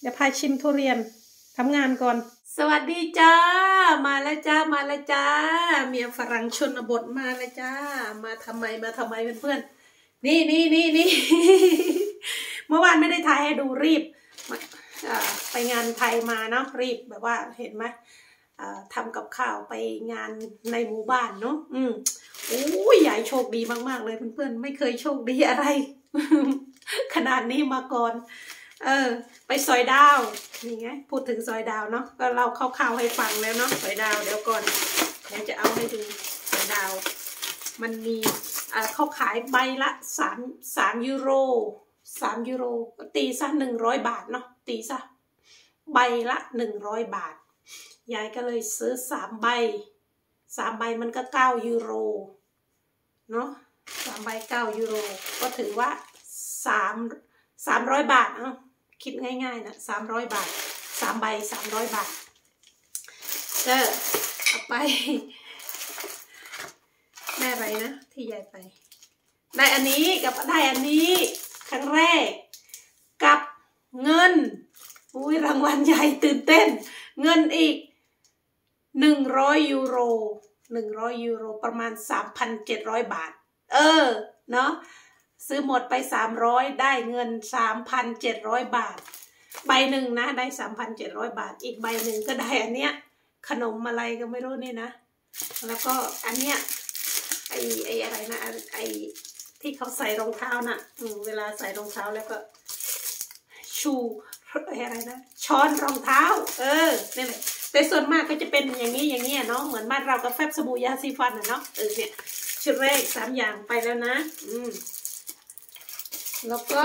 เดี๋ยวพายชิมทุเรียนทำงานก่อน สวัสดีจ้า มาแล้วจ้า มาแล้วจ้า เมียฝรั่งชนบทมาแล้วจ้า มาทำไม มาทำไมเพื่อนๆ นี่นี่นี่นี่ เมื่อวานไม่ได้ถ่ายให้ดูรีบ ไปงานไทยมาเนาะรีบแบบว่าเห็นไหมอ่าทำกับข้าวไปงานในหมู่บ้านเนาะ อืมโอ้ยยายโชคดีมากๆเลยเพื่อนๆ ไม่เคยโชคดีอะไร ขนาดนี้มาก่อน เออ ไปซอยดาวนี่ไงพูดถึงซอยดาวเนาะก็เราคร่าวๆให้ฟังแล้วเนาะซอยดาวเดี๋ยวก่อนเดี๋ยวจะเอาให้ดูซอยดาว มันมีอ่าเขาขายใบละสามสามยูโรสามยูโรตีซะหนึ่งร้อยบาทเนาะตีซะใบละหนึ่งร้อยบาทยายก็เลยซื้อสามใบสามใบมันก็เก้ายูโรเนาะสามใบเก้ายูโร ก็ถือว่าสามสามร้อยบาทเนาะ คิดง่ายๆนะสามร้อยบาทสามใบสามร้อยบาทเออเอาไป ได้ไรนะ ที่ยายไป ได้อันนี้กับได้อันนี้ครั้งแรก กับเงินอุ้ยรางวัลใหญ่ตื่นเต้น เงินอีกหนึ่งร้อยยูโรหนึ่งร้อยยูโรประมาณสามพันเจ็ดร้อยบาท เออ เนาะ ซื้อหมดไปสามร้อยได้เงินสามพันเจ็ดร้อยบาท ใบหนึ่งนะได้สามพันเจ็ดร้อยบาท อีกใบหนึ่งก็ได้อันเนี้ย ขนมอะไรก็ไม่รู้นี่นะ แล้วก็อันเนี้ยไอไออะไรนะไอที่เขาใส่รองเท้าน่ะอืเวลาใส่รองเท้าแล้วก็ชูอะไรนะช้อนรองเท้า เออนี่แหละแต่ส่วนมากก็จะเป็นอย่างนี้อย่างนี้เนาะเหมือนบ้านเรากับแฟบสบู่ยาสีฟันอะเนาะเออเนี่ยชุดแรกสามอย่างไปแล้วนะ อืม แล้วก็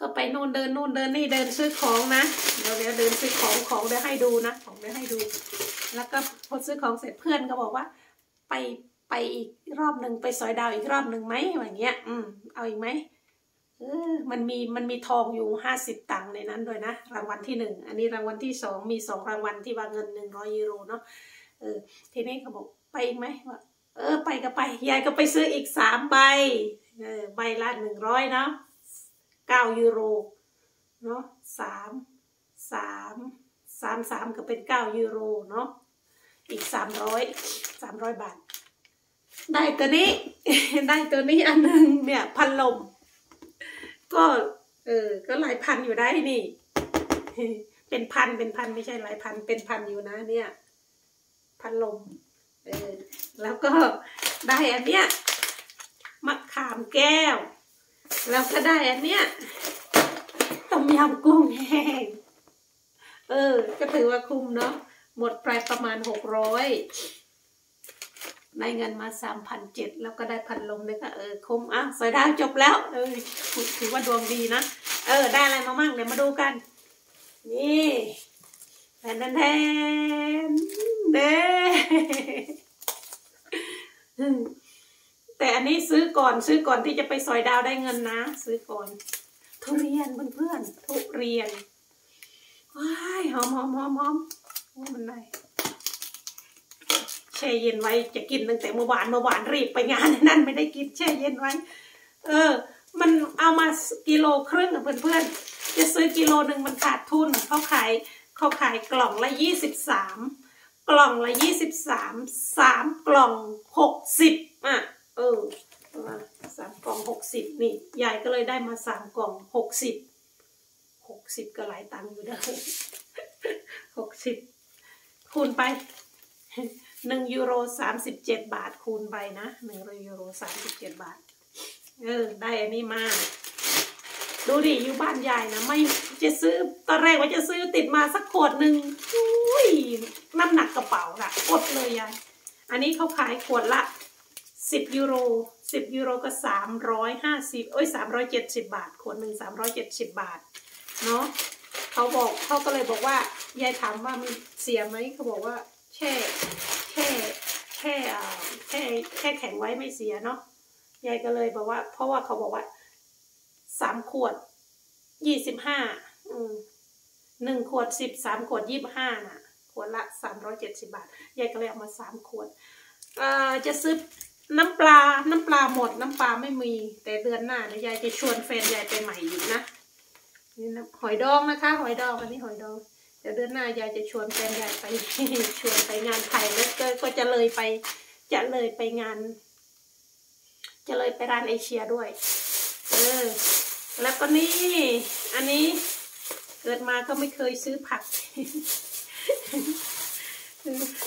ก็ไปนู่นเดินนู่นเดินนี่เดินซื้อของนะเดี๋ยวเดี๋ยวเดินซื้อของของเดี๋ยวให้ดูนะของเดี๋ยวให้ดู แล้วก็พอซื้อของเสร็จเพื่อนก็บอกว่า ไปไปอีกรอบหนึ่งไปซอยดาวอีกรอบหนึ่งไหมอย่างเงี้ย อืมเอาอีกไหมเออมันมีมันมีทองอยู่ห้าสิบตังค์ในนั้นด้วยนะ รางวัลที่หนึ่งอันนี้รางวัลที่สองมีสองรางวัลที่ว่าเงินหนึ่งร้อยยูโรเนาะเออทีนี้เขาบอกไปอีกไหมว่า เออไปก็ไปยายก็ไปซื้ออีกสามใบเออใบละหนึ่งร้อยเนาะเก้ายูโรเนาะสามสามสามสามก็เป็นเก้ายูโรเนาะอีกสามร้อยสามร้อยบาท ได้ตัวนี้ได้ตัวนี้อันหนึ่งเนี่ยพันลม ก็เออก็หลายพันอยู่ได้นี่เป็นพันเป็นพันไม่ใช่หลายพันเป็นพันอยู่นะเนี่ย พันลม เออแล้วก็ได้อันเนี้ยมะขามแก้ว แล้วก็ได้อันเนี้ยต้มยำกุ้งแห้งเออ ก็ถือว่าคุ้มเนาะหมดไปประมาณหกร้อยได้เงินมาสามพันเจ็ดแล้วก็ได้พันลมเลยก็เออคุ้มอะสวยดาวจบแล้ว เออถือว่าดวงดีนะ เออ ได้อะไรมามั่งเดี๋ยวมาดูกัน นี่ แทนแทนแทนเด้แต่อันนี้ซื้อก่อนซื้อก่อนที่จะไปซอยดาวได้เงินนะ ซื้อก่อน ทุเรียนเพื่อนๆทุเรียนว้ายหอมหอมหอมหอมมันได้แช่เย็นไว้จะกินตั้งแต่เมื่อวานเมื่อวานรีบไปงานนั่นไม่ได้กินแช่เย็นไว้ เออ มันเอามากิโลครึ่งอะเพื่อนๆจะซื้อกิโลหนึ่งมันขาดทุนเขาขาย เขาขายกล่องละยี่สิบสามกล่องละยี่สิบสามสามกล่องหกสิบอะเออสามกล่องหกสิบนี่ยายก็เลยได้มาสามกล่องหกสิบหกสิบก็หลายตังค์อยู่ได้หกสิบคูณไปหนึ่งยูโรสามสิบเจ็ดบาทคูณไปนะหนึ่งยูโรสามสิบเจ็ดบาท เออ ได้อันนี้มา ดูดิอยู่บ้านยายนะไม่จะซื้อตอนแรกว่าจะซื้อติดมาสักขวดหนึ่งอุ้ยน้ำหนักกระเป๋าละอดเลยยายอันนี้เขาขายขวดละสิบยูโรสิบยูโรก็สามร้อยห้าสิบเอ้ยสามร้อยเจ็ดสิบบาทขวดหนึ่งสามร้อยเจ็ดสิบบาทเนาะเขาบอกเขาก็เลยบอกว่ายายถามว่ามันเสียไหมเขาบอกว่าแช่แช่แช่แช่แช่แข็งไว้ไม่เสียเนาะยายก็เลยบอกว่า เพราะว่าเขาบอกว่า สามขวดยี่สิบห้าหนึ่งขวดสิบสามขวดยี่บห้าน่ะ ขวดละสามร้อยเจ็ดสิบาทยายก็เลยเอามาสามขวดเอ่อจะซื้อน้ำปลา น้ำปลาหมด น้ำปลาไม่มี แต่เดือนหน้าเนี่ยยายจะชวนแฟนยายไปใหม่อีกนะนี่นะหอยดองนะคะ หอยดองอันนี้หอยดองเดี๋ยวเดือนหน้ายายจะชวนแฟนยายไป ชวนไปงานไทยแล้วก็ก็จะเลยไป จะเลยไปงาน จะเลยไปร้านเอเชียด้วย แล้วก็นี่ อันนี้เกิดมาก็ไม่เคยซื้อผัก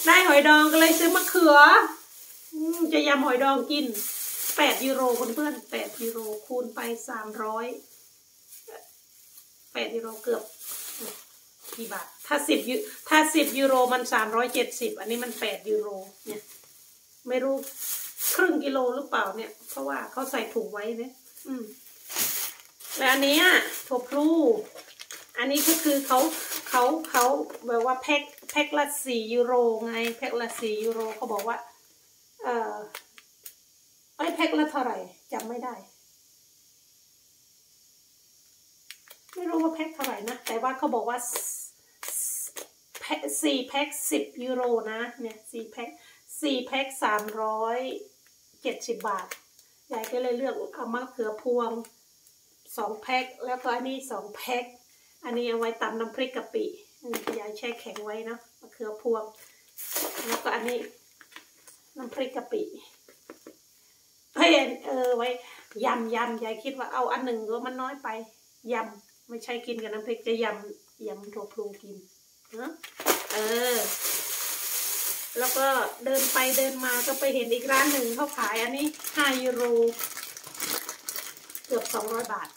ได้หอยดองก็เลยซื้อมะเขือจะยำหอยดองกินแปดยูโรเพื่อนๆแปดยูโรคูณไปสามร้อยแปดยูโรเกือบกี่บาท ถ้าสิบยูถ้าสิบยูโรมันสามร้อยเจ็ดสิบอันนี้มันแปดยูโรเนี่ย ไม่รู้ครึ่งกิโลหรือเปล่าเนี่ย เพราะว่าเขาใส่ถุงไว้เนี่ยอืม แล้วอันนี้ยถั่วพลูอันนี้ก็คือเขาเขาเขาแบบว่าแพ็คแพ็คละสี่ยูโรไงแพ็คละสี่ยูโรเขาบอกว่า เออไอ้แพ็คละเท่าไหร่จำไม่ได้ ไม่รู้ว่าแพ็คเท่าไหร่นะแต่ว่าเขาบอกว่าแพ็คสี่แพ็คสิบยูโรนะเนี่ยสี่แพ็คสี่แพ็คสามร้อยเจ็ดสิบบาทยายก็เลยเลือกเอามะเขือพวง สองแพ็คแล้วก็อันนี้สองแพ็คอันนี้เอาไว้ตำน้ำพริกกะปิอันนี้ยายแช่แข็งไว้เนาะมะเขือพวง แล้วก็อันนี้น้ำพริกกะปิเฮ้ยเออไว้ยำยำยายคิดว่าเอาอันหนึ่งก็มันน้อยไปยำไม่ใช่กินกับน้ำพริกจะยำยำถั่วพลูกินเนาะเออ แล้วก็เดินไปเดินมาก็ไปเห็นอีกร้านหนึ่งเขาขายอันนี้ห้ายูโรเกือบสองร้อยบาท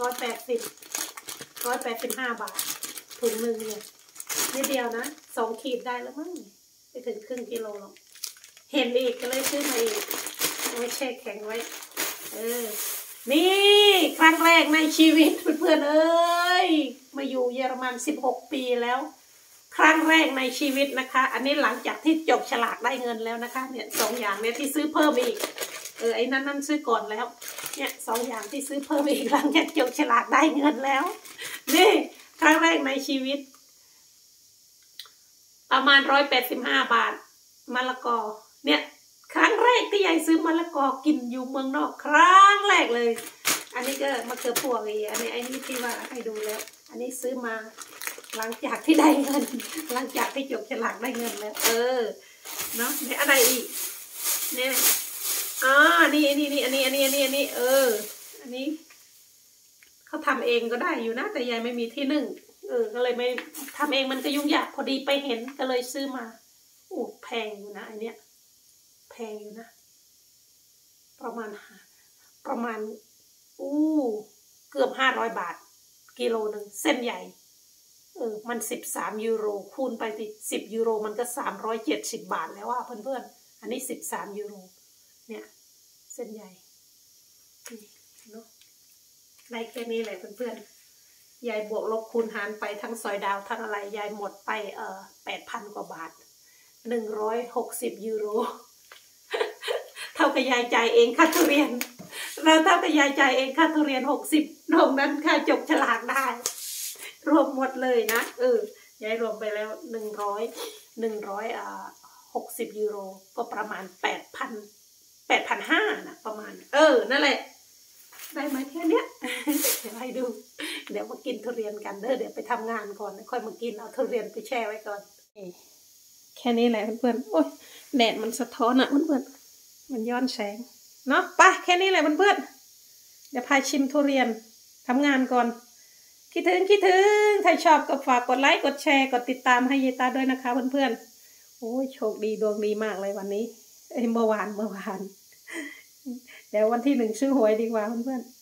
ร้อยแปดสิบร้อยแปดสิบห้าบาท ถุงหนึ่งเนี่ยนิดเดียวนะสองขีดได้แล้วมั้งไม่ถึงครึ่งกิโลหรอกเห็นอีกก็เลยซื้อมาอีกไว้แช่แข็งไว้ เออ นี่ครั้งแรกในชีวิตเพื่อนๆเอ้ยมาอยู่เยอรมันสิบหกปีแล้ว ครั้งแรกในชีวิตนะคะ อันนี้หลังจากที่จบฉลากได้เงินแล้วนะคะ เนี่ยสองอย่างเนี่ยที่ซื้อเพิ่มอีก เออไอ้นั่นนั่นซื้อก่อนแล้ว เนี่ยสองอย่างที่ซื้อเพิ่มอีกหลังจากจบฉลากได้เงินแล้วนี่ครั้งแรกในชีวิต ประมาณร้อยแปดสิบห้าบาทมะละกอ เนี่ยครั้งแรกที่ยายซื้อมะละกอกินอยู่เมืองนอก ครั้งแรกเลย อันนี้ก็มะเขือพวงอีอันนี้ไอ้นี่ที่ว่าให้ดูแล้ว อันนี้ซื้อมาหลังจากที่ได้เงิน หลังจากที่จบฉลากได้เงินแล้ว เออเนาะเนี่ยอะไรอีกเนี่ย อ่านี่นี่นี่อันนี้ อันนี้ อันนี้ อันนี้ เออ อันนี้ เขาทำเองก็ได้อยู่นะ แต่ยายไม่มีที่นึ่ง เออ ก็เลยไม่ทำเองมันก็ยุ่งยาก พอดีไปเห็นก็เลยซื้อมาโอ้แพงอยู่นะอันเนี้ย แพงอยู่นะ ประมาณประมาณ อู้ เกือบห้าร้อยบาท กิโลหนึ่งเส้นใหญ่ เออ มันสิบสามยูโร คูณไปติสิบยูโร มันก็สามร้อยเจ็ดสิบบาทแล้วว่าเพื่อนๆ อันนี้สิบสามยูโร เนี่ย เส้นใหญ่นี่เนาะได้แค่นี้แหละเพื่อนๆ ยายบวกลบคูณหารไปทั้งซอยดาวทั้งอะไร ยายหมดไปเออแปดพันกว่าบาทหนึ่งร้อยหกสิบยูโร เท่ากับยายจ่ายเองค่าทุเรียน แล้วเท่ากับยายจ่ายเองค่าทุเรียนหกสิบนอกนั้นค่าจบฉลากได้ รวมหมดเลยนะเออยายรวมไปแล้วหนึ่งร้อยหนึ่งร้อยอ่าหกสิบยูโร ก็ประมาณแปดพัน แปดพันห้านะประมาณ เออ นั่นแหละ ได้ไหมแค่เนี้ย เดี๋ยวให้ดู เดี๋ยวมากินทุเรียนกันเด้อเดี๋ยวไปทำงานก่อน ค่อยมากินเอาทุเรียนไปแช่ไว้ก่อนแค่นี้แหละเพื่อนๆโอ้ยแดดมันสะท้อนอะเพื่อนๆมันย้อนแสงเนาะไปแค่นี้แหละเพื่อนๆเดี๋ยวพาชิมทุเรียนทำงานก่อนคิดถึงคิดถึงถ้าชอบก็ฝากกดไลค์กดแชร์กดติดตามให้ยายตาด้วยนะคะเพื่อนๆโอ้ยโชคดีดวงดีมากเลยวันนี้เอ้เมื่อวานเมื่อวาน เดี๋ยววันที่หนึ่งซื้อหวยดีกว่าเพื่อนๆ